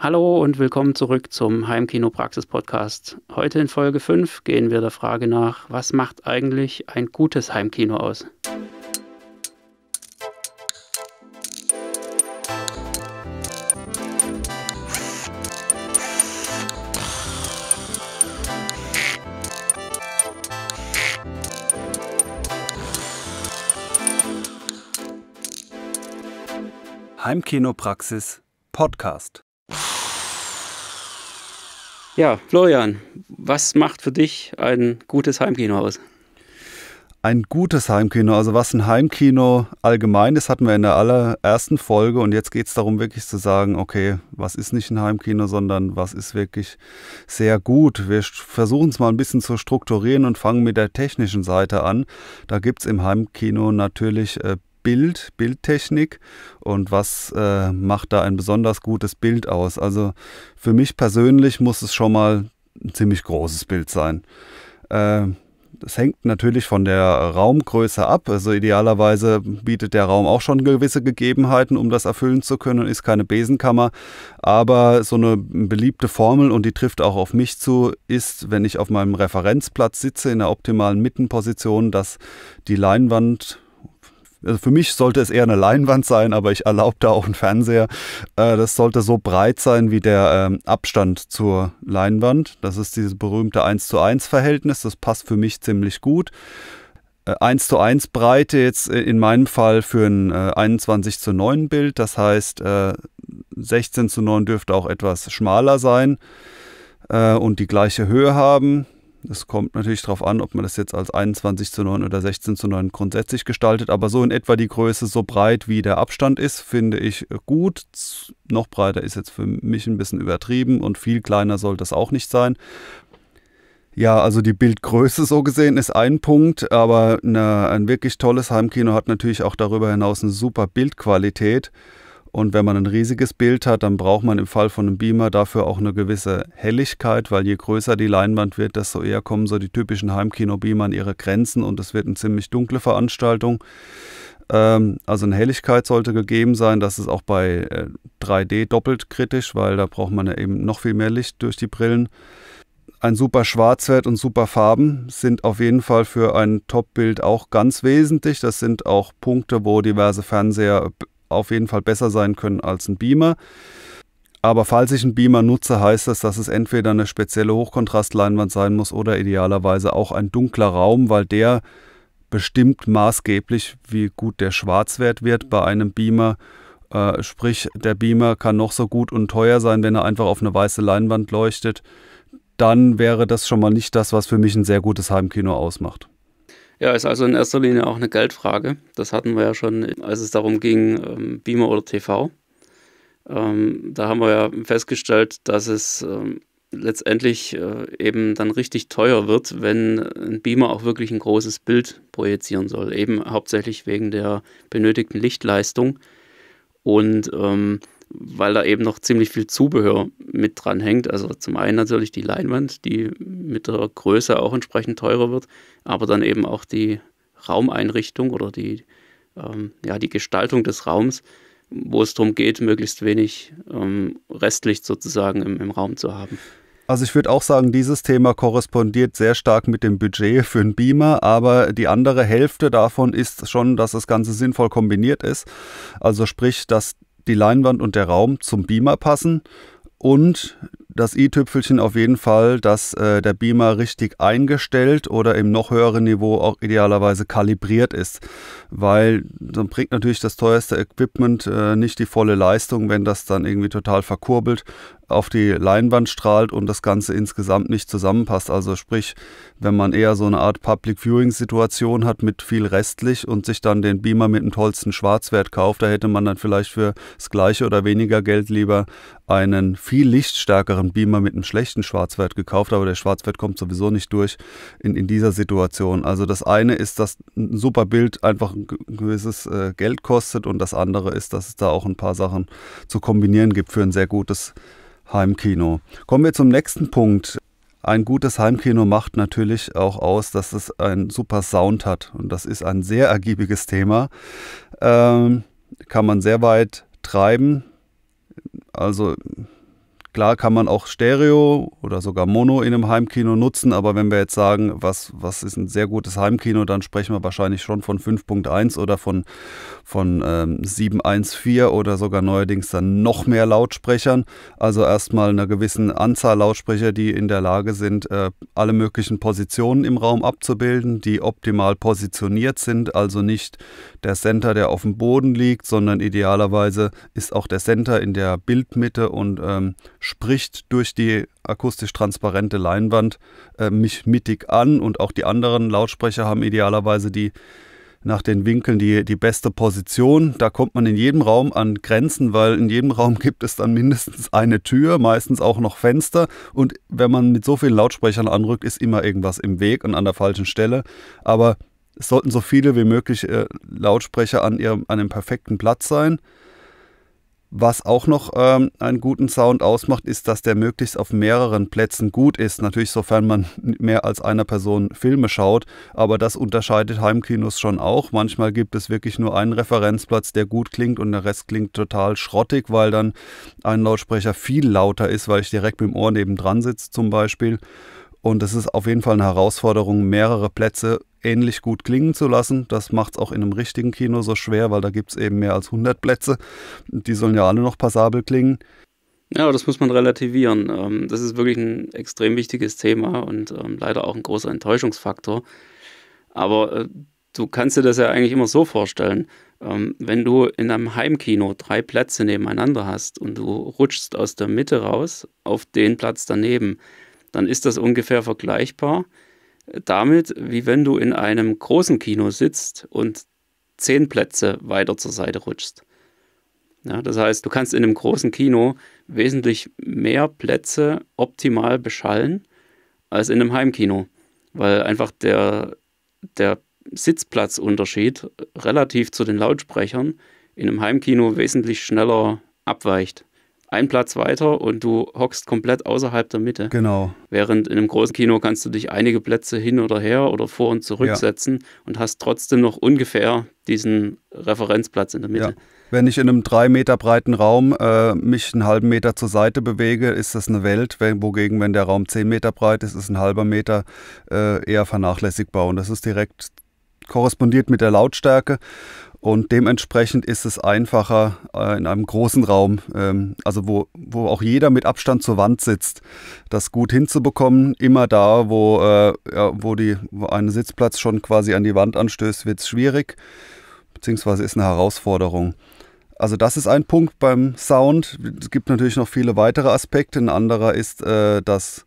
Hallo und willkommen zurück zum Heimkino Praxis Podcast. Heute in Folge 5 gehen wir der Frage nach, was macht eigentlich ein gutes Heimkino aus? Heimkinopraxis Podcast. Ja, Florian, was macht für dich ein gutes Heimkino aus? Ein gutes Heimkino, also was ein Heimkino allgemein ist, hatten wir in der allerersten Folge und jetzt geht es darum, wirklich zu sagen, okay, was ist nicht ein Heimkino, sondern was ist wirklich sehr gut. Wir versuchen es mal ein bisschen zu strukturieren und fangen mit der technischen Seite an. Da gibt es im Heimkino natürlich äh, Bild, Bildtechnik und was äh, macht da ein besonders gutes Bild aus. Also für mich persönlich muss es schon mal ein ziemlich großes Bild sein. Äh, das hängt natürlich von der Raumgröße ab. Also idealerweise bietet der Raum auch schon gewisse Gegebenheiten, um das erfüllen zu können und ist keine Besenkammer. Aber so eine beliebte Formel, und die trifft auch auf mich zu, ist, wenn ich auf meinem Referenzplatz sitze in der optimalen Mittenposition, dass die Leinwand also für mich sollte es eher eine Leinwand sein, aber ich erlaube da auch einen Fernseher. Äh, das sollte so breit sein wie der ähm, Abstand zur Leinwand. Das ist dieses berühmte 1 zu 1 Verhältnis. Das passt für mich ziemlich gut. 1 äh, zu 1 Breite jetzt äh, in meinem Fall für ein 21 zu 9 Bild. Das heißt, 16 zu 9 dürfte auch etwas schmaler sein und die gleiche Höhe haben. Es kommt natürlich darauf an, ob man das jetzt als 21 zu 9 oder 16 zu 9 grundsätzlich gestaltet, aber so in etwa die Größe so breit wie der Abstand ist, finde ich gut. Noch breiter ist jetzt für mich ein bisschen übertrieben und viel kleiner soll das auch nicht sein. Ja, also die Bildgröße so gesehen ist ein Punkt, aber eine, ein wirklich tolles Heimkino hat natürlich auch darüber hinaus eine super Bildqualität. Und wenn man ein riesiges Bild hat, dann braucht man im Fall von einem Beamer dafür auch eine gewisse Helligkeit, weil je größer die Leinwand wird, desto eher kommen so die typischen Heimkino-Beamer an ihre Grenzen und es wird eine ziemlich dunkle Veranstaltung. Ähm, also eine Helligkeit sollte gegeben sein. Das ist auch bei 3D äh, doppelt kritisch, weil da braucht man ja eben noch viel mehr Licht durch die Brillen. Ein super Schwarzwert und super Farben sind auf jeden Fall für ein Top-Bild auch ganz wesentlich. Das sind auch Punkte, wo diverse Fernseher auf jeden Fall besser sein können als ein Beamer. Aber falls ich einen Beamer nutze, heißt das, dass es entweder eine spezielle Hochkontrastleinwand sein muss oder idealerweise auch ein dunkler Raum, weil der bestimmt maßgeblich, wie gut der Schwarzwert wird bei einem Beamer. Äh, sprich, der Beamer kann noch so gut und teuer sein, wenn er einfach auf eine weiße Leinwand leuchtet. Dann wäre das schon mal nicht das, was für mich ein sehr gutes Heimkino ausmacht. Ja, ist also in erster Linie auch eine Geldfrage. Das hatten wir ja schon, als es darum ging, ähm, Beamer oder TV. Ähm, da haben wir ja festgestellt, dass es ähm, letztendlich äh, eben dann richtig teuer wird, wenn ein Beamer auch wirklich ein großes Bild projizieren soll. Eben hauptsächlich wegen der benötigten Lichtleistung. Und ähm, weil da eben noch ziemlich viel Zubehör mit dran hängt. Also zum einen natürlich die Leinwand, die mit der Größe auch entsprechend teurer wird, aber dann eben auch die Raumeinrichtung oder die, ähm, ja, die Gestaltung des Raums, wo es darum geht, möglichst wenig ähm, Restlicht sozusagen im, im Raum zu haben. Also ich würde auch sagen, dieses Thema korrespondiert sehr stark mit dem Budget für einen Beamer, aber die andere Hälfte davon ist schon, dass das Ganze sinnvoll kombiniert ist. Also sprich, dass die Leinwand und der Raum zum Beamer passen. Und das i-Tüpfelchen auf jeden Fall, dass äh, der Beamer richtig eingestellt oder im noch höheren Niveau auch idealerweise kalibriert ist, weil dann bringt natürlich das teuerste Equipment äh, nicht die volle Leistung, wenn das dann irgendwie total verkurbelt auf die Leinwand strahlt und das Ganze insgesamt nicht zusammenpasst. Also sprich, wenn man eher so eine Art Public Viewing Situation hat mit viel restlich und sich dann den Beamer mit dem tollsten Schwarzwert kauft, da hätte man dann vielleicht für das gleiche oder weniger Geld lieber einen viel lichtstärkeren Beamer mit einem schlechten Schwarzwert gekauft, aber der Schwarzwert kommt sowieso nicht durch in, in dieser Situation. Also das eine ist, dass ein super Bild einfach ein gewisses äh, Geld kostet und das andere ist, dass es da auch ein paar Sachen zu kombinieren gibt für ein sehr gutes Heimkino. Kommen wir zum nächsten Punkt. Ein gutes Heimkino macht natürlich auch aus, dass es einen super Sound hat. Und das ist ein sehr ergiebiges Thema. Ähm, kann man sehr weit treiben. Also Klar kann man auch Stereo oder sogar Mono in einem Heimkino nutzen, aber wenn wir jetzt sagen, was, was ist ein sehr gutes Heimkino, dann sprechen wir wahrscheinlich schon von 5.1 oder von, von ähm, 7.1.4 oder sogar neuerdings dann noch mehr Lautsprechern. Also erstmal einer gewissen Anzahl Lautsprecher, die in der Lage sind, äh, alle möglichen Positionen im Raum abzubilden, die optimal positioniert sind, also nicht der Center, der auf dem Boden liegt, sondern idealerweise ist auch der Center in der Bildmitte und ähm, spricht durch die akustisch transparente Leinwand äh, mich mittig an und auch die anderen Lautsprecher haben idealerweise die nach den Winkeln die, die beste Position. Da kommt man in jedem Raum an Grenzen, weil in jedem Raum gibt es dann mindestens eine Tür, meistens auch noch Fenster. Und wenn man mit so vielen Lautsprechern anrückt, ist immer irgendwas im Weg und an der falschen Stelle. Aber es sollten so viele wie möglich äh, Lautsprecher an, ihrem, an einem perfekten Platz sein. Was auch noch ähm, einen guten Sound ausmacht, ist, dass der möglichst auf mehreren Plätzen gut ist. Natürlich, sofern man mehr als einer Person Filme schaut, aber das unterscheidet Heimkinos schon auch. Manchmal gibt es wirklich nur einen Referenzplatz, der gut klingt und der Rest klingt total schrottig, weil dann ein Lautsprecher viel lauter ist, weil ich direkt mit dem Ohr nebendran sitze zum Beispiel. Und es ist auf jeden Fall eine Herausforderung, mehrere Plätze ähnlich gut klingen zu lassen. Das macht es auch in einem richtigen Kino so schwer, weil da gibt es eben mehr als 100 Plätze. Die sollen ja alle noch passabel klingen. Ja, das muss man relativieren. Ähm, das ist wirklich ein extrem wichtiges Thema und ähm, leider auch ein großer Enttäuschungsfaktor. Aber äh, du kannst dir das ja eigentlich immer so vorstellen. Ähm, wenn du in einem Heimkino drei Plätze nebeneinander hast und du rutschst aus der Mitte raus auf den Platz daneben, dann ist das ungefähr vergleichbar damit, wie wenn du in einem großen Kino sitzt und zehn Plätze weiter zur Seite rutschst. Ja, das heißt, du kannst in einem großen Kino wesentlich mehr Plätze optimal beschallen als in einem Heimkino, weil einfach der, der Sitzplatzunterschied relativ zu den Lautsprechern in einem Heimkino wesentlich schneller abweicht ein Platz weiter und du hockst komplett außerhalb der Mitte. Genau. Während in einem großen Kino kannst du dich einige Plätze hin oder her oder vor und zurück ja. setzen und hast trotzdem noch ungefähr diesen Referenzplatz in der Mitte. Ja. Wenn ich in einem drei Meter breiten Raum äh, mich einen halben Meter zur Seite bewege, ist das eine Welt. Wogegen, wenn der Raum zehn Meter breit ist, ist ein halber Meter äh, eher vernachlässigbar. Und das ist direkt korrespondiert mit der Lautstärke. Und dementsprechend ist es einfacher äh, in einem großen Raum, ähm, also wo, wo auch jeder mit Abstand zur Wand sitzt, das gut hinzubekommen. Immer da, wo, äh, ja, wo, die, wo ein Sitzplatz schon quasi an die Wand anstößt, wird es schwierig, beziehungsweise ist eine Herausforderung. Also das ist ein Punkt beim Sound. Es gibt natürlich noch viele weitere Aspekte. Ein anderer ist, äh, dass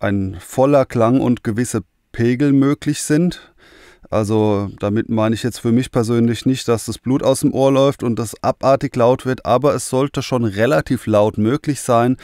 ein voller Klang und gewisse Pegel möglich sind. Also damit meine ich jetzt für mich persönlich nicht, dass das Blut aus dem Ohr läuft und das abartig laut wird, aber es sollte schon relativ laut möglich sein,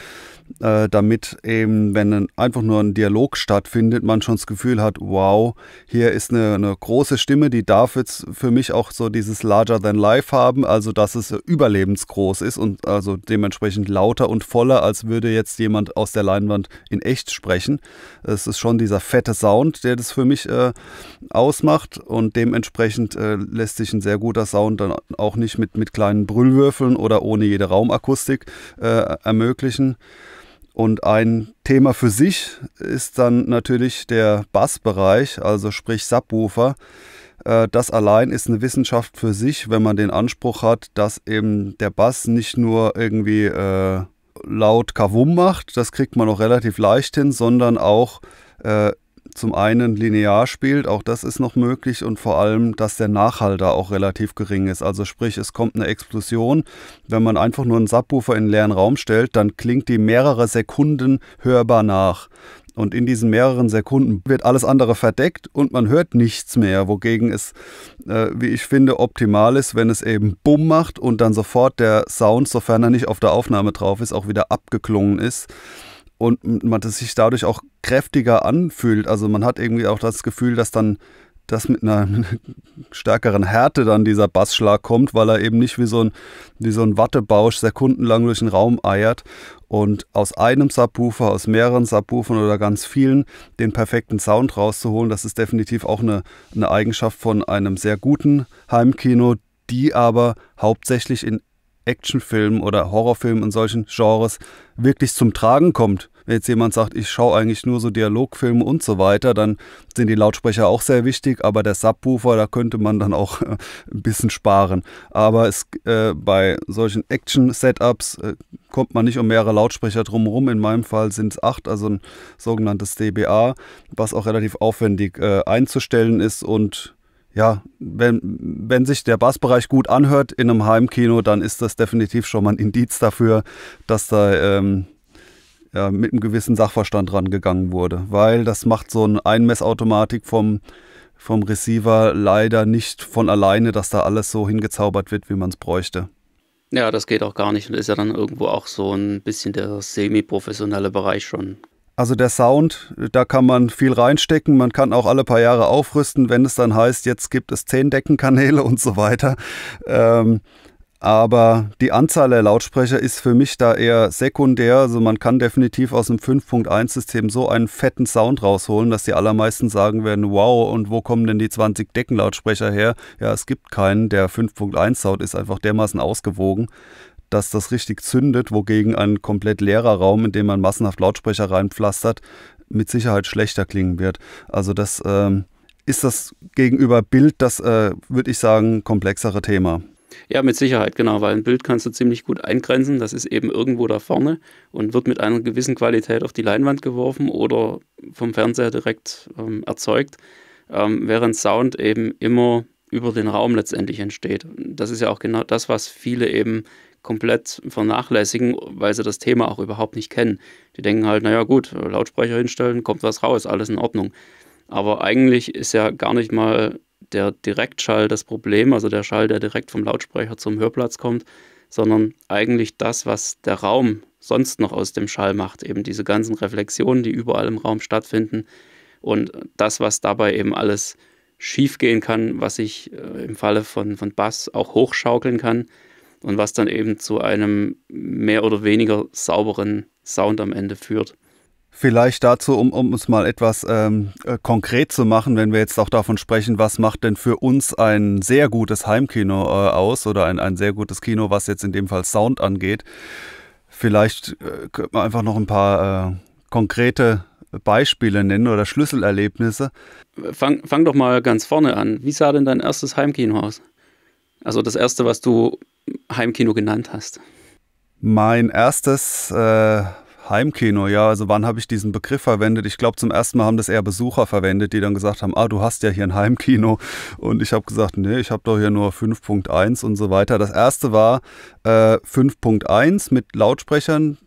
äh, damit eben, wenn einfach nur ein Dialog stattfindet, man schon das Gefühl hat, wow, hier ist eine, eine große Stimme, die darf jetzt für mich auch so dieses Larger than Life haben, also dass es überlebensgroß ist und also dementsprechend lauter und voller, als würde jetzt jemand aus der Leinwand in echt sprechen. Es ist schon dieser fette Sound, der das für mich äh, ausmacht und dementsprechend äh, lässt sich ein sehr guter Sound dann auch nicht mit, mit kleinen Brüllwürfeln oder ohne jede Raumakustik äh, ermöglichen. Und ein Thema für sich ist dann natürlich der Bassbereich, also sprich Subwoofer. Äh, das allein ist eine Wissenschaft für sich, wenn man den Anspruch hat, dass eben der Bass nicht nur irgendwie äh, laut Kavum macht, das kriegt man auch relativ leicht hin, sondern auch äh, zum einen linear spielt, auch das ist noch möglich und vor allem, dass der Nachhall da auch relativ gering ist. Also sprich, es kommt eine Explosion. Wenn man einfach nur einen Subwoofer in einen leeren Raum stellt, dann klingt die mehrere Sekunden hörbar nach. Und in diesen mehreren Sekunden wird alles andere verdeckt und man hört nichts mehr, wogegen es, äh, wie ich finde, optimal ist, wenn es eben Bumm macht und dann sofort der Sound, sofern er nicht auf der Aufnahme drauf ist, auch wieder abgeklungen ist und man das sich dadurch auch kräftiger anfühlt. Also man hat irgendwie auch das Gefühl, dass dann das mit einer, mit einer, stärkeren Härte dann dieser Bassschlag kommt, weil er eben nicht wie so ein, wie so ein Wattebausch sekundenlang durch den Raum eiert und aus einem Subwoofer, aus mehreren Subwoofern oder ganz vielen den perfekten Sound rauszuholen, das ist definitiv auch eine, eine Eigenschaft von einem sehr guten Heimkino, die aber hauptsächlich in Actionfilmen oder Horrorfilmen und solchen Genres wirklich zum Tragen kommt. Wenn jetzt jemand sagt, ich schaue eigentlich nur so Dialogfilme und so weiter, dann sind die Lautsprecher auch sehr wichtig, aber der Subwoofer, da könnte man dann auch ein bisschen sparen. Aber es, äh, bei solchen Action-Setups äh, kommt man nicht um mehrere Lautsprecher drumherum. In meinem Fall sind es acht, also ein sogenanntes DBA, was auch relativ aufwendig äh, einzustellen ist und ja, wenn, wenn sich der Bassbereich gut anhört in einem Heimkino, dann ist das definitiv schon mal ein Indiz dafür, dass da ähm, ja, mit einem gewissen Sachverstand rangegangen wurde. Weil das macht so eine Einmessautomatik vom, vom Receiver leider nicht von alleine, dass da alles so hingezaubert wird, wie man es bräuchte. Ja, das geht auch gar nicht und ist ja dann irgendwo auch so ein bisschen der semi-professionelle Bereich schon. Also der Sound, da kann man viel reinstecken. Man kann auch alle paar Jahre aufrüsten, wenn es dann heißt, jetzt gibt es zehn Deckenkanäle und so weiter. Ähm, aber die Anzahl der Lautsprecher ist für mich da eher sekundär. Also man kann definitiv aus dem 5.1-System so einen fetten Sound rausholen, dass die allermeisten sagen werden, wow, und wo kommen denn die 20 Deckenlautsprecher her? Ja, es gibt keinen. Der 5.1-Sound ist einfach dermaßen ausgewogen dass das richtig zündet, wogegen ein komplett leerer Raum, in dem man massenhaft Lautsprecher reinpflastert, mit Sicherheit schlechter klingen wird. Also das ähm, ist das gegenüber Bild das, äh, würde ich sagen, komplexere Thema. Ja, mit Sicherheit, genau, weil ein Bild kannst du ziemlich gut eingrenzen. Das ist eben irgendwo da vorne und wird mit einer gewissen Qualität auf die Leinwand geworfen oder vom Fernseher direkt ähm, erzeugt, ähm, während Sound eben immer über den Raum letztendlich entsteht. Das ist ja auch genau das, was viele eben komplett vernachlässigen, weil sie das Thema auch überhaupt nicht kennen. Die denken halt, naja gut, Lautsprecher hinstellen, kommt was raus, alles in Ordnung. Aber eigentlich ist ja gar nicht mal der Direktschall das Problem, also der Schall, der direkt vom Lautsprecher zum Hörplatz kommt, sondern eigentlich das, was der Raum sonst noch aus dem Schall macht, eben diese ganzen Reflexionen, die überall im Raum stattfinden und das, was dabei eben alles schiefgehen kann, was sich äh, im Falle von, von Bass auch hochschaukeln kann, und was dann eben zu einem mehr oder weniger sauberen Sound am Ende führt. Vielleicht dazu, um, um es mal etwas ähm, äh, konkret zu machen, wenn wir jetzt auch davon sprechen, was macht denn für uns ein sehr gutes Heimkino äh, aus oder ein, ein sehr gutes Kino, was jetzt in dem Fall Sound angeht. Vielleicht äh, könnte man einfach noch ein paar äh, konkrete Beispiele nennen oder Schlüsselerlebnisse. Fang, fang doch mal ganz vorne an. Wie sah denn dein erstes Heimkino aus? Also das erste, was du Heimkino genannt hast? Mein erstes äh, Heimkino, ja, also wann habe ich diesen Begriff verwendet? Ich glaube, zum ersten Mal haben das eher Besucher verwendet, die dann gesagt haben, ah, du hast ja hier ein Heimkino. Und ich habe gesagt, nee, ich habe doch hier nur 5.1 und so weiter. Das erste war äh, 5.1 mit Lautsprechern,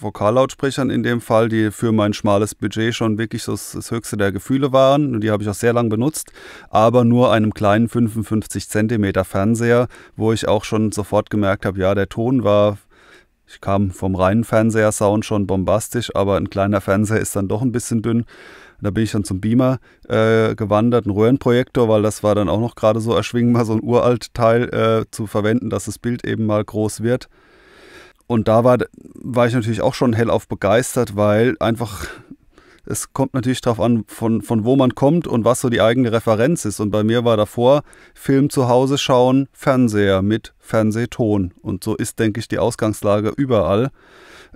Vokallautsprechern in dem Fall, die für mein schmales Budget schon wirklich so das, höchste der Gefühle waren. Und die habe ich auch sehr lang benutzt, aber nur einem kleinen 55 Zentimeter Fernseher, wo ich auch schon sofort gemerkt habe, ja, der Ton war ich kam vom reinen Fernseher-Sound schon bombastisch, aber ein kleiner Fernseher ist dann doch ein bisschen dünn. Da bin ich dann zum Beamer äh, gewandert, ein Röhrenprojektor, weil das war dann auch noch gerade so erschwingbar, so ein uralt Teil äh, zu verwenden, dass das Bild eben mal groß wird. Und da war, war ich natürlich auch schon hellauf begeistert, weil einfach es kommt natürlich darauf an, von, von wo man kommt und was so die eigene Referenz ist. Und bei mir war davor Film zu Hause schauen, Fernseher mit Fernsehton. Und so ist, denke ich, die Ausgangslage überall.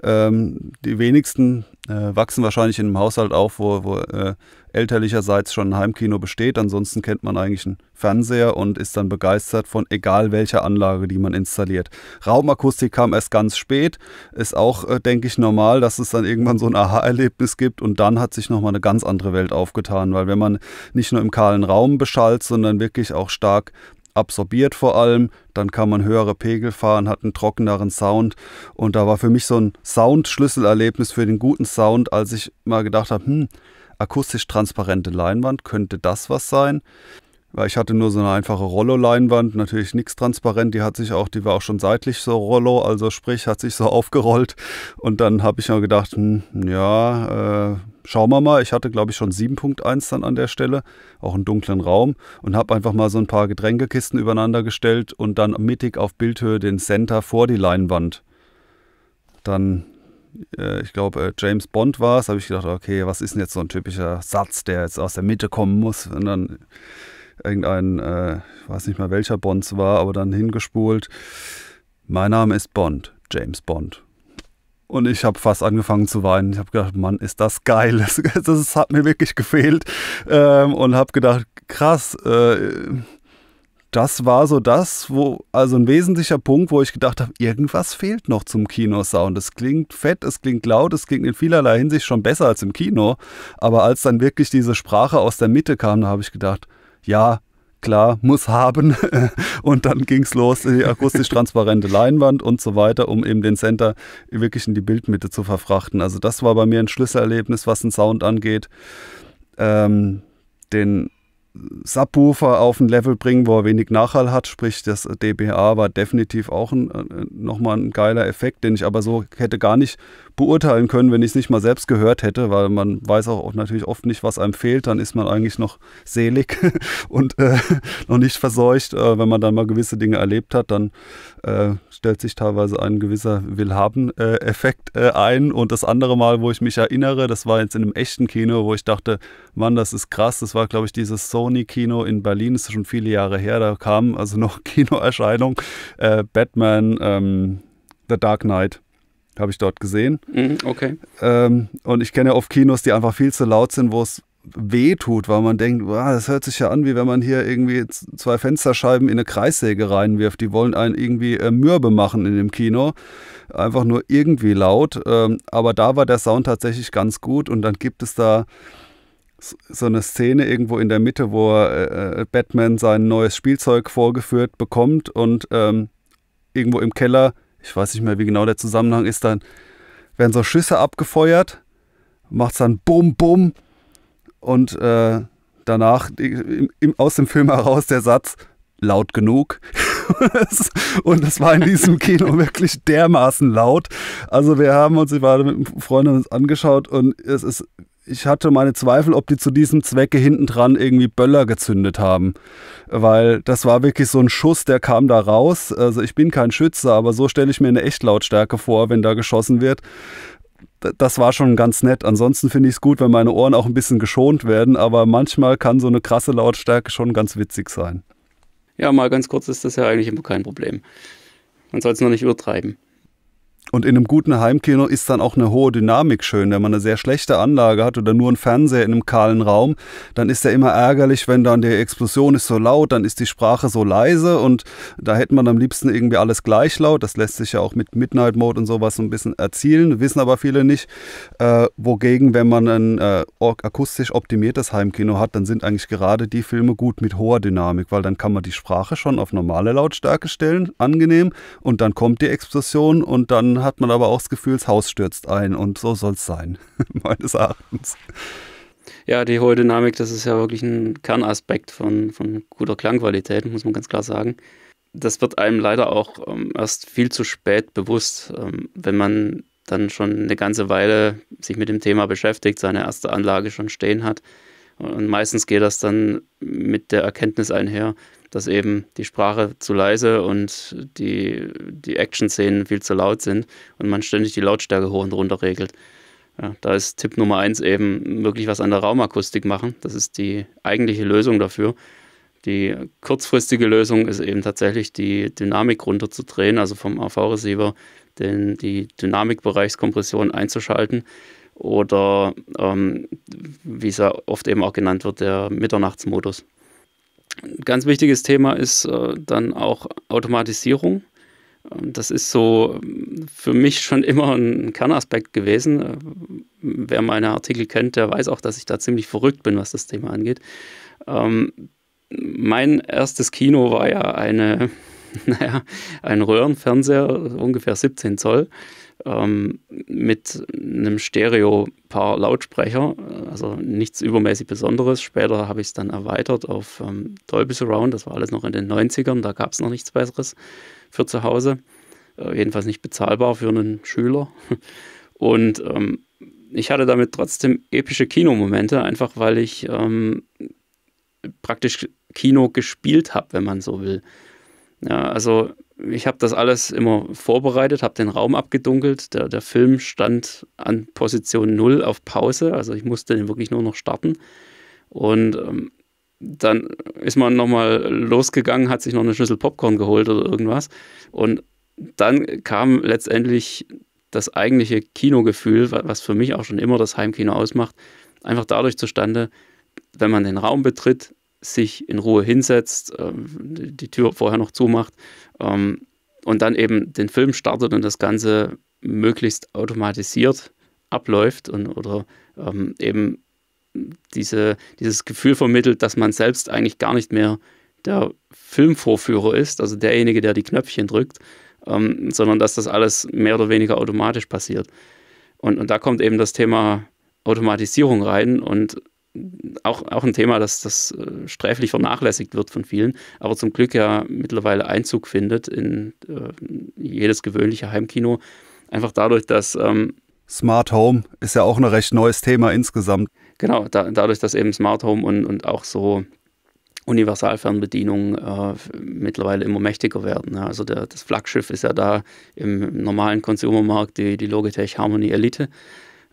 Ähm, die wenigsten äh, wachsen wahrscheinlich in einem Haushalt auf, wo, wo äh, elterlicherseits schon ein Heimkino besteht. Ansonsten kennt man eigentlich einen Fernseher und ist dann begeistert von egal welcher Anlage, die man installiert. Raumakustik kam erst ganz spät. Ist auch, äh, denke ich, normal, dass es dann irgendwann so ein Aha-Erlebnis gibt und dann hat sich nochmal eine ganz andere Welt aufgetan, weil wenn man nicht nur im kahlen Raum beschallt, sondern wirklich auch stark absorbiert vor allem, dann kann man höhere Pegel fahren, hat einen trockeneren Sound und da war für mich so ein Sound-Schlüsselerlebnis für den guten Sound, als ich mal gedacht habe, hm, akustisch transparente Leinwand, könnte das was sein? Weil ich hatte nur so eine einfache Rollo-Leinwand, natürlich nichts transparent, die hat sich auch, die war auch schon seitlich so Rollo, also sprich, hat sich so aufgerollt. Und dann habe ich mir gedacht, hm, ja, äh, schauen wir mal. Ich hatte, glaube ich, schon 7.1 dann an der Stelle, auch einen dunklen Raum und habe einfach mal so ein paar Getränkekisten übereinander gestellt und dann mittig auf Bildhöhe den Center vor die Leinwand. Dann, äh, ich glaube, äh, James Bond war es, habe ich gedacht, okay, was ist denn jetzt so ein typischer Satz, der jetzt aus der Mitte kommen muss? Und dann irgendein, äh, ich weiß nicht mehr welcher Bond es war, aber dann hingespult. mein Name ist Bond, James Bond. Und ich habe fast angefangen zu weinen. Ich habe gedacht, Mann, ist das geil. Das, das hat mir wirklich gefehlt. Ähm, und habe gedacht, krass, äh, das war so das, wo, also ein wesentlicher Punkt, wo ich gedacht habe, irgendwas fehlt noch zum Kinosound. Es klingt fett, es klingt laut, es klingt in vielerlei Hinsicht schon besser als im Kino. Aber als dann wirklich diese Sprache aus der Mitte kam, da habe ich gedacht, ja, klar, muss haben. und dann ging es los, die akustisch transparente Leinwand und so weiter, um eben den Center wirklich in die Bildmitte zu verfrachten. Also das war bei mir ein Schlüsselerlebnis, was den Sound angeht. Ähm, den Subwoofer auf ein Level bringen, wo er wenig Nachhall hat. Sprich, das DBA war definitiv auch äh, nochmal ein geiler Effekt, den ich aber so hätte gar nicht beurteilen können, wenn ich es nicht mal selbst gehört hätte, weil man weiß auch natürlich oft nicht, was einem fehlt. Dann ist man eigentlich noch selig und äh, noch nicht verseucht. Äh, wenn man dann mal gewisse Dinge erlebt hat, dann äh, stellt sich teilweise ein gewisser Willhaben-Effekt äh, ein. Und das andere Mal, wo ich mich erinnere, das war jetzt in einem echten Kino, wo ich dachte, Mann, das ist krass. Das war, glaube ich, dieses Sony-Kino in Berlin, das ist schon viele Jahre her. Da kam also noch Kinoerscheinung, äh, Batman, ähm, The Dark Knight habe ich dort gesehen. Mhm, okay. Ähm, und ich kenne ja oft Kinos, die einfach viel zu laut sind, wo es weh tut, weil man denkt, wow, das hört sich ja an, wie wenn man hier irgendwie zwei Fensterscheiben in eine Kreissäge reinwirft. Die wollen einen irgendwie äh, mürbe machen in dem Kino. Einfach nur irgendwie laut. Ähm, aber da war der Sound tatsächlich ganz gut und dann gibt es da so eine Szene irgendwo in der Mitte, wo äh, äh, Batman sein neues Spielzeug vorgeführt bekommt und ähm, irgendwo im Keller ich weiß nicht mehr, wie genau der Zusammenhang ist, dann werden so Schüsse abgefeuert, macht es dann Bum, Bum und äh, danach im, im, aus dem Film heraus der Satz, laut genug. und das war in diesem Kino wirklich dermaßen laut. Also wir haben uns, ich war mit einem Freund uns angeschaut und es ist ich hatte meine Zweifel, ob die zu diesem Zwecke hinten dran irgendwie Böller gezündet haben. Weil das war wirklich so ein Schuss, der kam da raus. Also ich bin kein Schütze, aber so stelle ich mir eine Echtlautstärke vor, wenn da geschossen wird. Das war schon ganz nett. Ansonsten finde ich es gut, wenn meine Ohren auch ein bisschen geschont werden, aber manchmal kann so eine krasse Lautstärke schon ganz witzig sein. Ja, mal ganz kurz ist das ja eigentlich immer kein Problem. Man soll es nur nicht übertreiben. Und in einem guten Heimkino ist dann auch eine hohe Dynamik schön. Wenn man eine sehr schlechte Anlage hat oder nur einen Fernseher in einem kahlen Raum, dann ist der immer ärgerlich, wenn dann die Explosion ist so laut, dann ist die Sprache so leise und da hätte man am liebsten irgendwie alles gleich laut. Das lässt sich ja auch mit Midnight Mode und sowas so ein bisschen erzielen, wissen aber viele nicht. Äh, wogegen, wenn man ein äh, akustisch optimiertes Heimkino hat, dann sind eigentlich gerade die Filme gut mit hoher Dynamik, weil dann kann man die Sprache schon auf normale Lautstärke stellen, angenehm, und dann kommt die Explosion und dann hat man aber auch das Gefühl, das Haus stürzt ein und so soll es sein, meines Erachtens. Ja, die hohe Dynamik, das ist ja wirklich ein Kernaspekt von, von guter Klangqualität, muss man ganz klar sagen. Das wird einem leider auch ähm, erst viel zu spät bewusst, ähm, wenn man dann schon eine ganze Weile sich mit dem Thema beschäftigt, seine erste Anlage schon stehen hat. Und meistens geht das dann mit der Erkenntnis einher, dass eben die Sprache zu leise und die, die Action-Szenen viel zu laut sind und man ständig die Lautstärke hoch und runter regelt. Ja, da ist Tipp Nummer eins eben wirklich was an der Raumakustik machen. Das ist die eigentliche Lösung dafür. Die kurzfristige Lösung ist eben tatsächlich die Dynamik runterzudrehen, also vom AV-Receiver die Dynamikbereichskompression einzuschalten oder ähm, wie es ja oft eben auch genannt wird, der Mitternachtsmodus. Ein ganz wichtiges Thema ist äh, dann auch Automatisierung. Ähm, das ist so ähm, für mich schon immer ein Kernaspekt gewesen. Äh, wer meine Artikel kennt, der weiß auch, dass ich da ziemlich verrückt bin, was das Thema angeht. Ähm, mein erstes Kino war ja eine, naja, ein Röhrenfernseher, ungefähr 17 Zoll ähm, mit einem Stereo-Paar Lautsprecher, also nichts übermäßig Besonderes. Später habe ich es dann erweitert auf ähm, Dolby Surround, das war alles noch in den 90ern, da gab es noch nichts Besseres für zu Hause. Äh, jedenfalls nicht bezahlbar für einen Schüler. Und ähm, ich hatte damit trotzdem epische Kinomomente, einfach weil ich ähm, praktisch Kino gespielt habe, wenn man so will. Ja, also ich habe das alles immer vorbereitet, habe den Raum abgedunkelt. Der, der Film stand an Position 0 auf Pause, also ich musste den wirklich nur noch starten. Und ähm, dann ist man nochmal losgegangen, hat sich noch eine Schüssel Popcorn geholt oder irgendwas. Und dann kam letztendlich das eigentliche Kinogefühl, was für mich auch schon immer das Heimkino ausmacht, einfach dadurch zustande, wenn man den Raum betritt, sich in Ruhe hinsetzt, ähm, die Tür vorher noch zumacht ähm, und dann eben den Film startet und das Ganze möglichst automatisiert abläuft und oder ähm, eben diese, dieses Gefühl vermittelt, dass man selbst eigentlich gar nicht mehr der Filmvorführer ist, also derjenige, der die Knöpfchen drückt, sondern dass das alles mehr oder weniger automatisch passiert. Und, und da kommt eben das Thema Automatisierung rein und auch, auch ein Thema, das, das äh, sträflich vernachlässigt wird von vielen, aber zum Glück ja mittlerweile Einzug findet in äh, jedes gewöhnliche Heimkino. Einfach dadurch, dass. Ähm, Smart Home ist ja auch ein recht neues Thema insgesamt. Genau, da, dadurch, dass eben Smart Home und, und auch so Universalfernbedienungen äh, mittlerweile immer mächtiger werden. Ja. Also der, das Flaggschiff ist ja da im normalen Consumermarkt die, die Logitech Harmony Elite,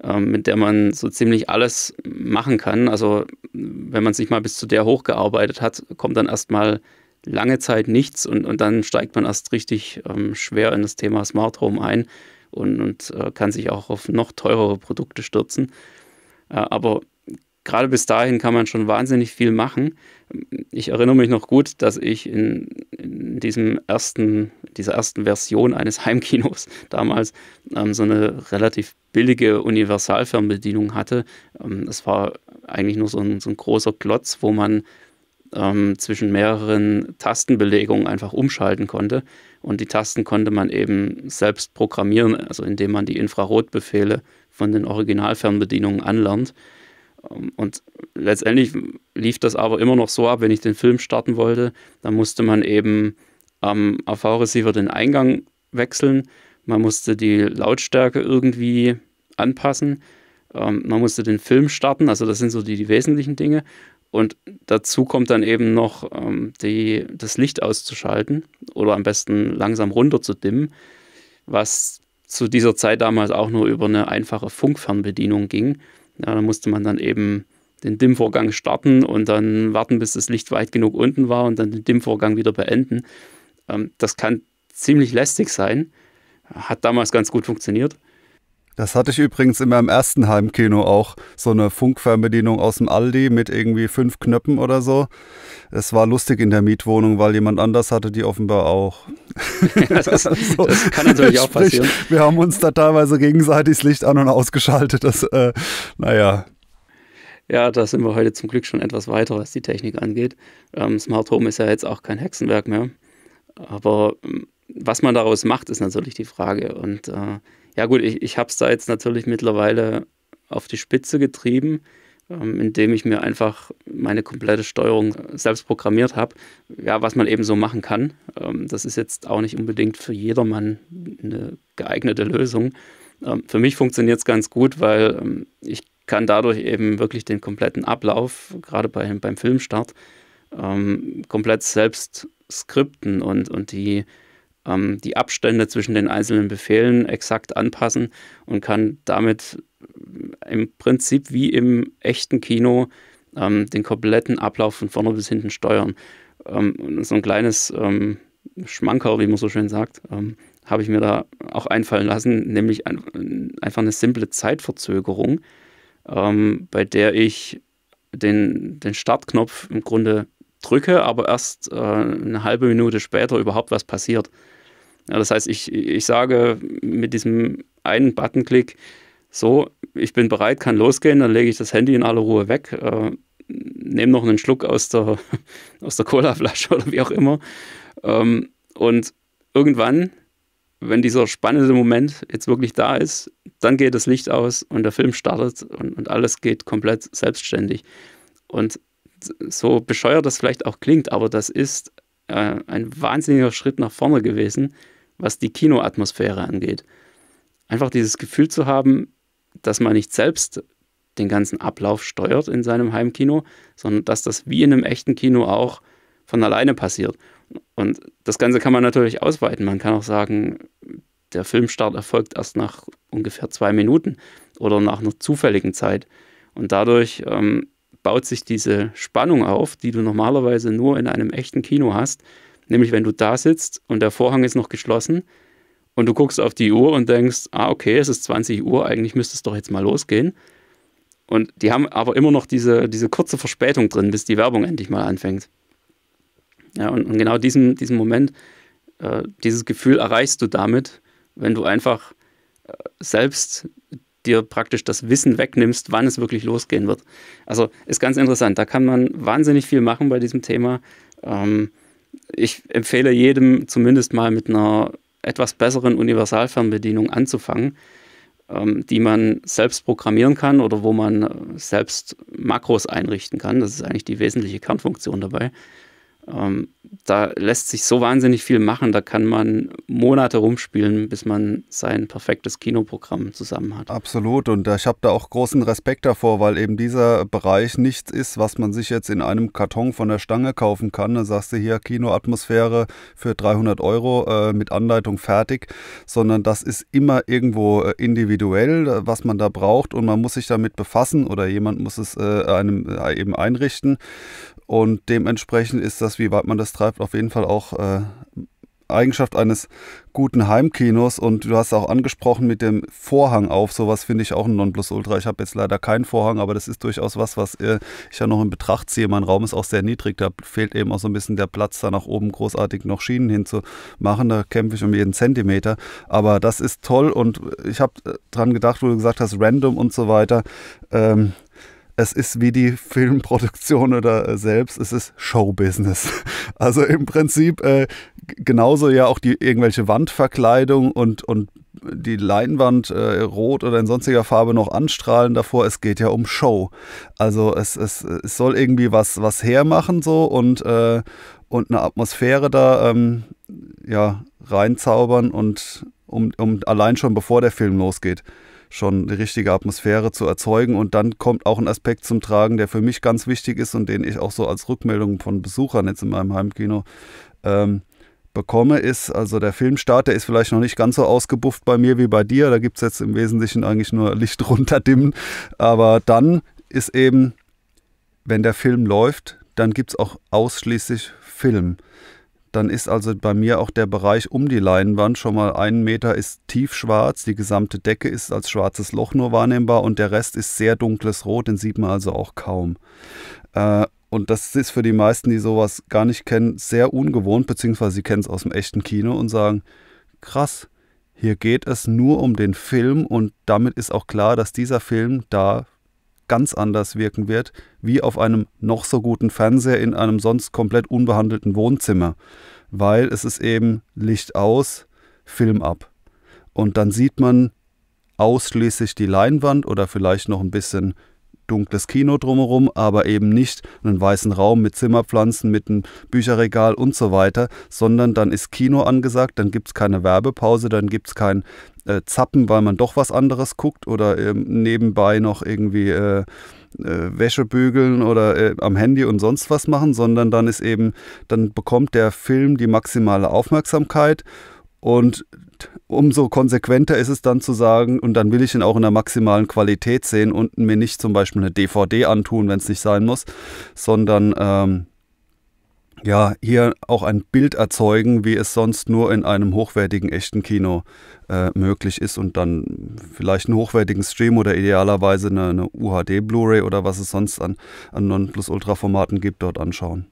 mit der man so ziemlich alles machen kann. Also wenn man sich mal bis zu der hochgearbeitet hat, kommt dann erstmal lange Zeit nichts und, und dann steigt man erst richtig ähm, schwer in das Thema Smart Home ein und, und äh, kann sich auch auf noch teurere Produkte stürzen. Äh, aber gerade bis dahin kann man schon wahnsinnig viel machen. Ich erinnere mich noch gut, dass ich in, in diesem ersten, dieser ersten Version eines Heimkinos damals ähm, so eine relativ billige Universalfernbedienung hatte. Ähm, war eigentlich nur so ein, so ein großer Klotz, wo man ähm, zwischen mehreren Tastenbelegungen einfach umschalten konnte. Und die Tasten konnte man eben selbst programmieren, also indem man die Infrarotbefehle von den Originalfernbedienungen anlernt. Ähm, und letztendlich lief das aber immer noch so ab, wenn ich den Film starten wollte, dann musste man eben am AV-Receiver den Eingang wechseln, man musste die Lautstärke irgendwie anpassen, ähm, man musste den Film starten, also das sind so die, die wesentlichen Dinge. Und dazu kommt dann eben noch ähm, die, das Licht auszuschalten oder am besten langsam runter zu dimmen, was zu dieser Zeit damals auch nur über eine einfache Funkfernbedienung ging. Ja, da musste man dann eben den Dimmvorgang starten und dann warten, bis das Licht weit genug unten war und dann den Dimmvorgang wieder beenden. Ähm, das kann ziemlich lästig sein. Hat damals ganz gut funktioniert. Das hatte ich übrigens in meinem ersten Heimkino auch. So eine Funkfernbedienung aus dem Aldi mit irgendwie fünf Knöpfen oder so. Es war lustig in der Mietwohnung, weil jemand anders hatte die offenbar auch. Ja, das, so, das, kann natürlich auch sprich, passieren. Wir haben uns da teilweise gegenseitig das Licht an- und ausgeschaltet. Das, äh, naja. Ja, da sind wir heute zum Glück schon etwas weiter, was die Technik angeht. Ähm, Smart Home ist ja jetzt auch kein Hexenwerk mehr. Aber ähm, was man daraus macht, ist natürlich die Frage. Und äh, ja gut, ich, ich habe es da jetzt natürlich mittlerweile auf die Spitze getrieben, ähm, indem ich mir einfach meine komplette Steuerung selbst programmiert habe. Ja, was man eben so machen kann. Ähm, das ist jetzt auch nicht unbedingt für jedermann eine geeignete Lösung. Ähm, für mich funktioniert es ganz gut, weil ähm, ich kann dadurch eben wirklich den kompletten Ablauf, gerade bei, beim Filmstart, ähm, komplett selbst skripten und, und die ähm, die Abstände zwischen den einzelnen Befehlen exakt anpassen und kann damit im Prinzip wie im echten Kino ähm, den kompletten Ablauf von vorne bis hinten steuern. Ähm, so ein kleines ähm, Schmankerl, wie man so schön sagt, ähm, habe ich mir da auch einfallen lassen, nämlich ein, einfach eine simple Zeitverzögerung, ähm, bei der ich den, den Startknopf im Grunde drücke, aber erst äh, eine halbe Minute später überhaupt was passiert. Ja, das heißt, ich, ich sage mit diesem einen Buttonklick, so, ich bin bereit, kann losgehen, dann lege ich das Handy in aller Ruhe weg, äh, nehme noch einen Schluck aus der, aus der Colaflasche oder wie auch immer. Ähm, und irgendwann, wenn dieser spannende Moment jetzt wirklich da ist, dann geht das Licht aus und der Film startet und, und alles geht komplett selbstständig. Und so bescheuert das vielleicht auch klingt, aber das ist äh, ein wahnsinniger Schritt nach vorne gewesen, was die Kinoatmosphäre angeht. Einfach dieses Gefühl zu haben, dass man nicht selbst den ganzen Ablauf steuert in seinem Heimkino, sondern dass das wie in einem echten Kino auch von alleine passiert. Und das Ganze kann man natürlich ausweiten. Man kann auch sagen, der Filmstart erfolgt erst nach ungefähr zwei Minuten oder nach einer zufälligen Zeit. Und dadurch ähm, baut sich diese Spannung auf, die du normalerweise nur in einem echten Kino hast, Nämlich, wenn du da sitzt und der Vorhang ist noch geschlossen und du guckst auf die Uhr und denkst, ah, okay, es ist 20 Uhr, eigentlich müsste es doch jetzt mal losgehen. Und die haben aber immer noch diese, diese kurze Verspätung drin, bis die Werbung endlich mal anfängt. Ja, und, und genau diesen, diesen Moment, äh, dieses Gefühl erreichst du damit, wenn du einfach äh, selbst dir praktisch das Wissen wegnimmst, wann es wirklich losgehen wird. Also ist ganz interessant. Da kann man wahnsinnig viel machen bei diesem Thema. Ähm, ich empfehle jedem zumindest mal mit einer etwas besseren Universalfernbedienung anzufangen, ähm, die man selbst programmieren kann oder wo man äh, selbst Makros einrichten kann. Das ist eigentlich die wesentliche Kernfunktion dabei. Ähm, da lässt sich so wahnsinnig viel machen, da kann man Monate rumspielen, bis man sein perfektes Kinoprogramm zusammen hat. Absolut und ich habe da auch großen Respekt davor, weil eben dieser Bereich nichts ist, was man sich jetzt in einem Karton von der Stange kaufen kann. Da sagst du hier Kinoatmosphäre für 300 Euro äh, mit Anleitung fertig, sondern das ist immer irgendwo äh, individuell, äh, was man da braucht und man muss sich damit befassen oder jemand muss es äh, einem äh, eben einrichten. Und dementsprechend ist das, wie weit man das treibt, auf jeden Fall auch äh, Eigenschaft eines guten Heimkinos. Und du hast auch angesprochen mit dem Vorhang auf. Sowas finde ich auch ein Nonplusultra. Ich habe jetzt leider keinen Vorhang, aber das ist durchaus was, was äh, ich ja noch in Betracht ziehe. Mein Raum ist auch sehr niedrig. Da fehlt eben auch so ein bisschen der Platz, da nach oben großartig noch Schienen hinzumachen. Da kämpfe ich um jeden Zentimeter. Aber das ist toll und ich habe äh, dran gedacht, wo du gesagt hast, random und so weiter. Ähm, es ist wie die Filmproduktion oder äh, selbst, es ist Showbusiness. Also im Prinzip äh, genauso ja auch die irgendwelche Wandverkleidung und, und die Leinwand äh, rot oder in sonstiger Farbe noch anstrahlen davor. Es geht ja um Show. Also es, es, es soll irgendwie was, was hermachen so und, äh, und eine Atmosphäre da ähm, ja, reinzaubern und um, um allein schon bevor der Film losgeht schon die richtige Atmosphäre zu erzeugen. Und dann kommt auch ein Aspekt zum Tragen, der für mich ganz wichtig ist und den ich auch so als Rückmeldung von Besuchern jetzt in meinem Heimkino ähm, bekomme, ist, also der Filmstart, der ist vielleicht noch nicht ganz so ausgebufft bei mir wie bei dir. Da gibt es jetzt im Wesentlichen eigentlich nur Licht runterdimmen. Aber dann ist eben, wenn der Film läuft, dann gibt es auch ausschließlich Film. Dann ist also bei mir auch der Bereich um die Leinwand schon mal einen Meter ist tiefschwarz, die gesamte Decke ist als schwarzes Loch nur wahrnehmbar und der Rest ist sehr dunkles Rot, den sieht man also auch kaum. Äh, und das ist für die meisten, die sowas gar nicht kennen, sehr ungewohnt, beziehungsweise sie kennen es aus dem echten Kino und sagen, krass, hier geht es nur um den Film. Und damit ist auch klar, dass dieser Film da ganz anders wirken wird, wie auf einem noch so guten Fernseher in einem sonst komplett unbehandelten Wohnzimmer, weil es ist eben Licht aus, Film ab. Und dann sieht man ausschließlich die Leinwand oder vielleicht noch ein bisschen dunkles Kino drumherum, aber eben nicht einen weißen Raum mit Zimmerpflanzen, mit einem Bücherregal und so weiter, sondern dann ist Kino angesagt, dann gibt es keine Werbepause, dann gibt es kein äh, Zappen, weil man doch was anderes guckt oder äh, nebenbei noch irgendwie äh, äh, Wäsche bügeln oder äh, am Handy und sonst was machen, sondern dann ist eben, dann bekommt der Film die maximale Aufmerksamkeit und umso konsequenter ist es dann zu sagen, und dann will ich ihn auch in der maximalen Qualität sehen und mir nicht zum Beispiel eine DVD antun, wenn es nicht sein muss, sondern ähm, ja, hier auch ein Bild erzeugen, wie es sonst nur in einem hochwertigen echten Kino äh, möglich ist und dann vielleicht einen hochwertigen Stream oder idealerweise eine, eine UHD Blu-ray oder was es sonst an, an Nonplusultra-Formaten gibt, dort anschauen.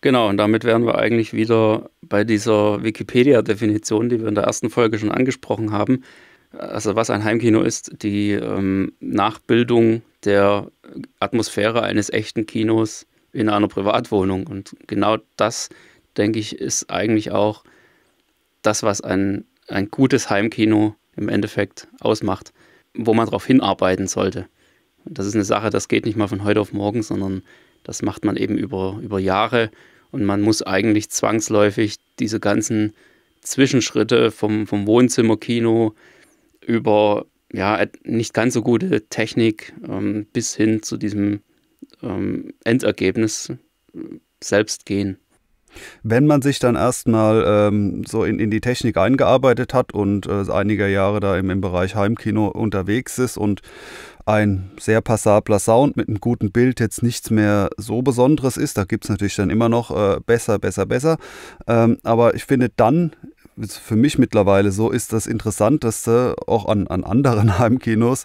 Genau, und damit wären wir eigentlich wieder bei dieser Wikipedia-Definition, die wir in der ersten Folge schon angesprochen haben. Also was ein Heimkino ist, die ähm, Nachbildung der Atmosphäre eines echten Kinos in einer Privatwohnung. Und genau das, denke ich, ist eigentlich auch das, was ein, ein gutes Heimkino im Endeffekt ausmacht, wo man darauf hinarbeiten sollte. Das ist eine Sache, das geht nicht mal von heute auf morgen, sondern das macht man eben über, über Jahre und man muss eigentlich zwangsläufig diese ganzen Zwischenschritte vom, vom Wohnzimmerkino über ja, nicht ganz so gute Technik ähm, bis hin zu diesem ähm, Endergebnis äh, selbst gehen. Wenn man sich dann erstmal ähm, so in, in die Technik eingearbeitet hat und äh, einige Jahre da im, im Bereich Heimkino unterwegs ist und ein sehr passabler Sound mit einem guten Bild jetzt nichts mehr so Besonderes ist, da gibt es natürlich dann immer noch äh, besser, besser, besser. Ähm, aber ich finde, dann für mich mittlerweile so ist das Interessanteste auch an, an anderen Heimkinos,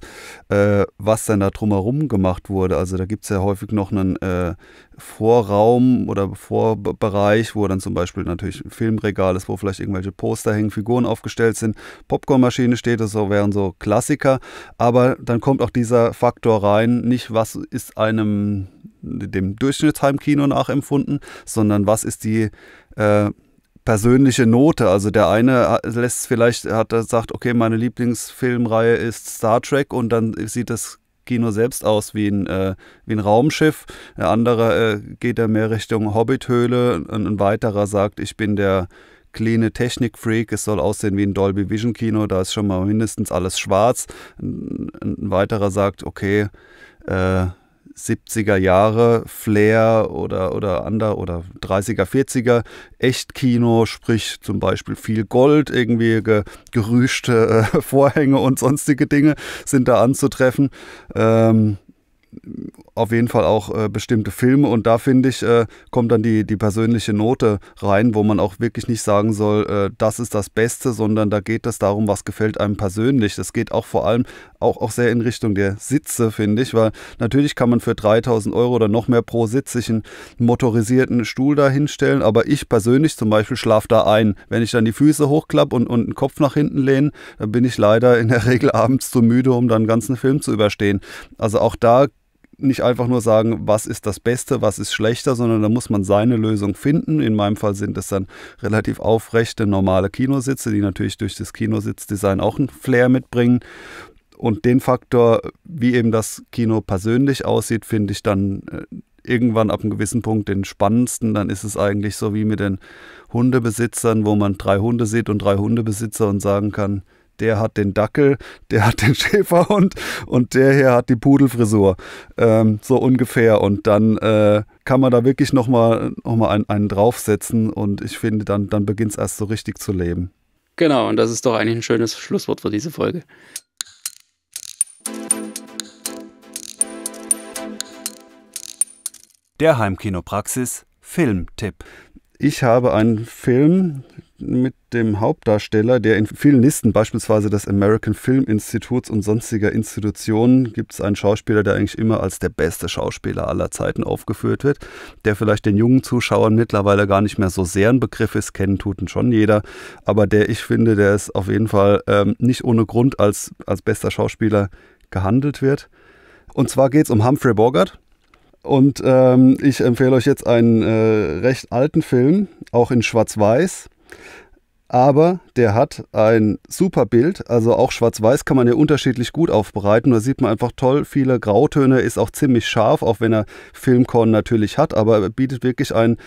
äh, was denn da drumherum gemacht wurde. Also da gibt es ja häufig noch einen äh, Vorraum oder Vorbereich, wo dann zum Beispiel natürlich ein Filmregal ist, wo vielleicht irgendwelche Poster hängen, Figuren aufgestellt sind, Popcornmaschine steht, das so wären so Klassiker. Aber dann kommt auch dieser Faktor rein, nicht was ist einem dem Durchschnittsheimkino nachempfunden, sondern was ist die äh, persönliche Note. Also der eine lässt vielleicht, hat er sagt, okay, meine Lieblingsfilmreihe ist Star Trek und dann sieht das Kino selbst aus wie ein, äh, wie ein Raumschiff. Der andere äh, geht da mehr Richtung Hobbithöhle. Und ein weiterer sagt, ich bin der cleane Technikfreak. Es soll aussehen wie ein Dolby Vision Kino. Da ist schon mal mindestens alles schwarz. Ein, ein weiterer sagt, okay, äh, 70er Jahre Flair oder, oder ander oder 30er, 40er Echtkino, sprich zum Beispiel viel Gold, irgendwie ge, gerüschte äh, Vorhänge und sonstige Dinge sind da anzutreffen. Ähm, auf jeden Fall auch äh, bestimmte Filme und da finde ich, äh, kommt dann die, die persönliche Note rein, wo man auch wirklich nicht sagen soll, äh, das ist das Beste, sondern da geht es darum, was gefällt einem persönlich. Das geht auch vor allem auch, auch sehr in Richtung der Sitze, finde ich, weil natürlich kann man für 3000 Euro oder noch mehr pro Sitz sich einen motorisierten Stuhl da hinstellen, aber ich persönlich zum Beispiel schlafe da ein. Wenn ich dann die Füße hochklappe und, und den Kopf nach hinten lehne, dann bin ich leider in der Regel abends zu müde, um dann einen ganzen Film zu überstehen. Also auch da nicht einfach nur sagen, was ist das Beste, was ist schlechter, sondern da muss man seine Lösung finden. In meinem Fall sind es dann relativ aufrechte, normale Kinositze, die natürlich durch das Kinositzdesign auch einen Flair mitbringen. Und den Faktor, wie eben das Kino persönlich aussieht, finde ich dann äh, irgendwann ab einem gewissen Punkt den spannendsten. Dann ist es eigentlich so wie mit den Hundebesitzern, wo man drei Hunde sieht und drei Hundebesitzer und sagen kann, der hat den Dackel, der hat den Schäferhund und der hier hat die Pudelfrisur. Ähm, so ungefähr. Und dann äh, kann man da wirklich nochmal noch mal einen, einen draufsetzen und ich finde, dann, dann beginnt es erst so richtig zu leben. Genau, und das ist doch eigentlich ein schönes Schlusswort für diese Folge. Der Heimkinopraxis Filmtipp. Ich habe einen Film, mit dem Hauptdarsteller, der in vielen Listen, beispielsweise des American Film Instituts und sonstiger Institutionen, gibt es einen Schauspieler, der eigentlich immer als der beste Schauspieler aller Zeiten aufgeführt wird, der vielleicht den jungen Zuschauern mittlerweile gar nicht mehr so sehr ein Begriff ist, kennen tut ihn schon jeder, aber der ich finde, der ist auf jeden Fall ähm, nicht ohne Grund als, als bester Schauspieler gehandelt wird. Und zwar geht es um Humphrey Bogart. Und ähm, ich empfehle euch jetzt einen äh, recht alten Film, auch in Schwarz-Weiß aber der hat ein super Bild, also auch schwarz-weiß kann man ja unterschiedlich gut aufbereiten. Da sieht man einfach toll viele Grautöne, ist auch ziemlich scharf, auch wenn er Filmkorn natürlich hat, aber er bietet wirklich ein,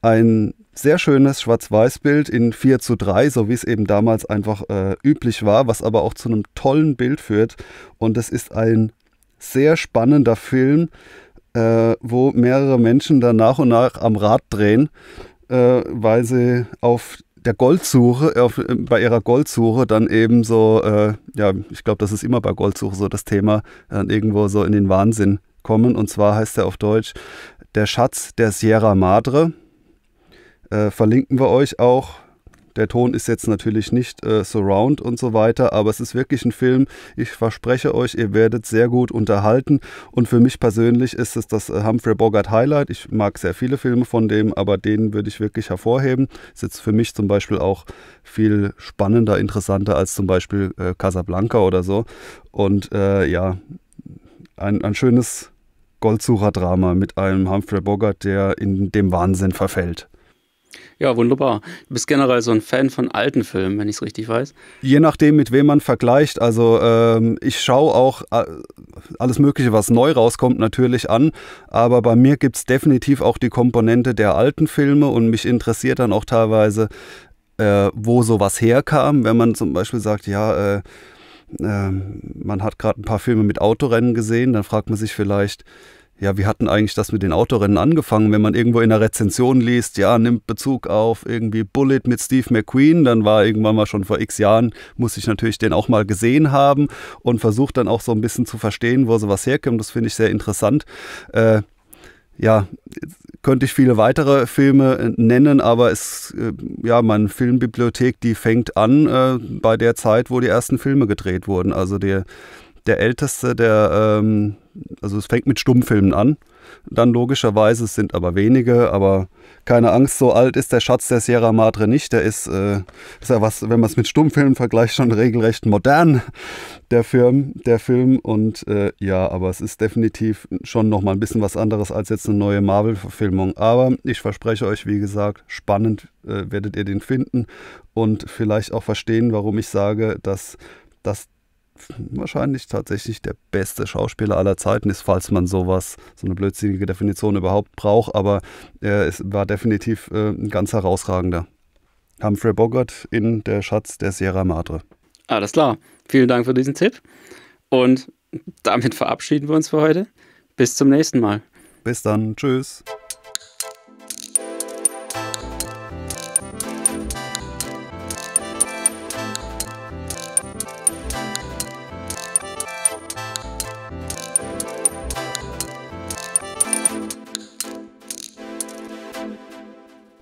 ein sehr schönes Schwarz-Weiß-Bild in 4 zu 3, so wie es eben damals einfach äh, üblich war, was aber auch zu einem tollen Bild führt. Und es ist ein sehr spannender Film, äh, wo mehrere Menschen dann nach und nach am Rad drehen äh, weil sie auf der Goldsuche, auf, bei ihrer Goldsuche dann eben so, äh, ja, ich glaube, das ist immer bei Goldsuche so das Thema, dann irgendwo so in den Wahnsinn kommen. Und zwar heißt er auf Deutsch Der Schatz der Sierra Madre. Äh, verlinken wir euch auch der Ton ist jetzt natürlich nicht äh, Surround und so weiter, aber es ist wirklich ein Film. Ich verspreche euch, ihr werdet sehr gut unterhalten. Und für mich persönlich ist es das äh, Humphrey Bogart Highlight. Ich mag sehr viele Filme von dem, aber den würde ich wirklich hervorheben. Ist jetzt für mich zum Beispiel auch viel spannender, interessanter als zum Beispiel äh, Casablanca oder so. Und äh, ja, ein, ein schönes Goldsucher-Drama mit einem Humphrey Bogart, der in dem Wahnsinn verfällt. Ja, wunderbar. Du bist generell so ein Fan von alten Filmen, wenn ich es richtig weiß. Je nachdem, mit wem man vergleicht. Also ähm, ich schaue auch äh, alles Mögliche, was neu rauskommt, natürlich an. Aber bei mir gibt es definitiv auch die Komponente der alten Filme und mich interessiert dann auch teilweise, äh, wo sowas herkam. Wenn man zum Beispiel sagt, ja, äh, ähm, man hat gerade ein paar Filme mit Autorennen gesehen, dann fragt man sich vielleicht, ja, wie hatten eigentlich das mit den Autorennen angefangen? Wenn man irgendwo in der Rezension liest, ja, nimmt Bezug auf irgendwie Bullet mit Steve McQueen, dann war irgendwann mal schon vor x Jahren, muss ich natürlich den auch mal gesehen haben und versucht dann auch so ein bisschen zu verstehen, wo sowas herkommt. Das finde ich sehr interessant. Äh, ja, könnte ich viele weitere Filme äh, nennen, aber es, äh, ja, meine Filmbibliothek, die fängt an äh, bei der Zeit, wo die ersten Filme gedreht wurden. Also der, der älteste, der, ähm, also es fängt mit Stummfilmen an. Dann logischerweise, es sind aber wenige, aber keine Angst, so alt ist der Schatz der Sierra Madre nicht. Der ist, äh, ist ja was, wenn man es mit Stummfilmen vergleicht, schon regelrecht modern, der Film. Der Film. Und äh, ja, aber es ist definitiv schon nochmal ein bisschen was anderes als jetzt eine neue Marvel-Verfilmung. Aber ich verspreche euch, wie gesagt, spannend äh, werdet ihr den finden und vielleicht auch verstehen, warum ich sage, dass das wahrscheinlich tatsächlich der beste Schauspieler aller Zeiten ist, falls man sowas, so eine blödsinnige Definition überhaupt braucht. Aber er ist, war definitiv äh, ein ganz herausragender. Humphrey Bogart in Der Schatz der Sierra Madre. Alles klar. Vielen Dank für diesen Tipp. Und damit verabschieden wir uns für heute. Bis zum nächsten Mal. Bis dann. Tschüss.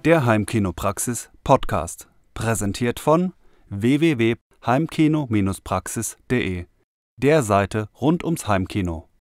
Der Heimkinopraxis Podcast, präsentiert von www.heimkino-praxis.de, der Seite rund ums Heimkino.